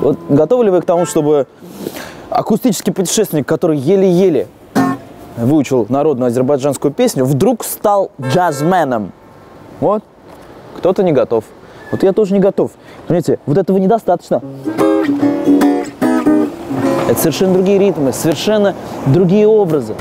Вот готовы ли вы к тому, чтобы акустический путешественник, который еле-еле выучил народную азербайджанскую песню, вдруг стал джазменом? Вот. Кто-то не готов. Вот я тоже не готов. Понимаете, вот этого недостаточно. Это совершенно другие ритмы, совершенно другие образы.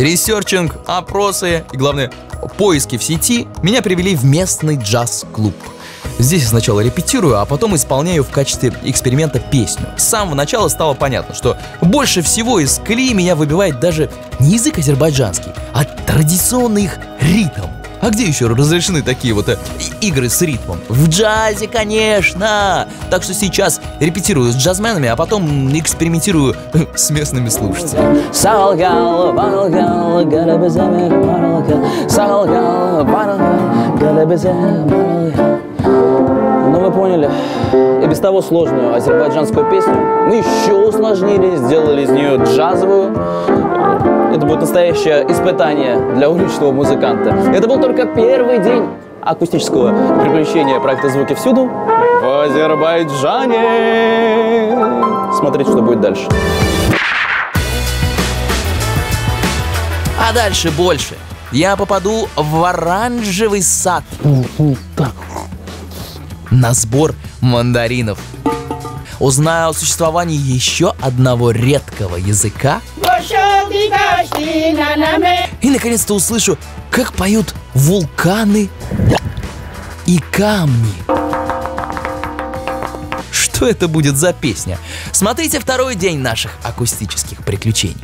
Researching, опросы и, главное, поиски в сети меня привели в местный джаз-клуб. Здесь я сначала репетирую, а потом исполняю в качестве эксперимента песню. С самого начала стало понятно, что больше всего из колеи меня выбивает даже не язык азербайджанский, а традиционный их ритм. А где еще разрешены такие вот э, игры с ритмом? В джазе, конечно! Так что сейчас репетирую с джазменами, а потом экспериментирую с местными слушателями. Поняли, и без того сложную азербайджанскую песню мы еще усложнили, сделали из нее джазовую. Это будет настоящее испытание для уличного музыканта. Это был только первый день акустического приключения проекта «Звуки всюду» в Азербайджане. Смотрите, что будет дальше. А дальше больше. Я попаду в оранжевый сад. На сбор мандаринов. Узнаю о существовании еще одного редкого языка. И наконец-то услышу, как поют вулканы и камни. Что это будет за песня? Смотрите второй день наших акустических приключений.